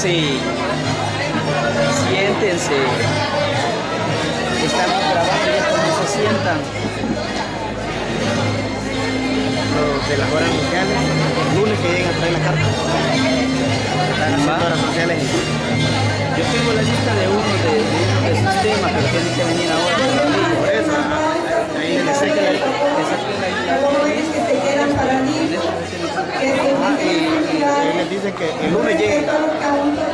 siéntense. Siéntense. Estamos grabando y estos no se sientan. Los de las horas sociales, el lunes que llegan a traer la carta. Están haciendo horas sociales. Yo tengo la lista de uno de, de sistema, pero tienen que venir ahora. Por eso, ahí les les saque la, A los jóvenes que se quedan para niños, que se Ajá, y, y- y dicen que el lunes uno